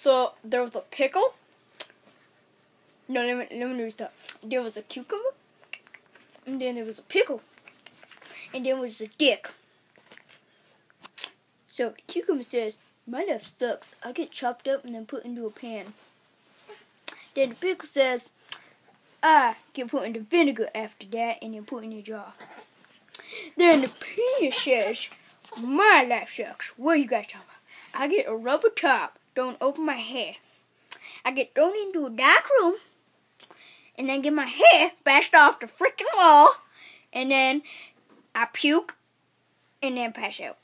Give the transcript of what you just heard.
So there was a pickle. No, let me, let me restart. There was a cucumber. And then there was a pickle. And then there was a dick. So cucumber says, my life sucks. I get chopped up and then put into a pan. Then the pickle says, I get put into vinegar after that and then put in a jar. Then the penis says, my life sucks. What are you guys talking about? I get a rubber top, don't open my hair. I get thrown into a dark room and then get my hair bashed off the freaking wall and then I puke and then pass out.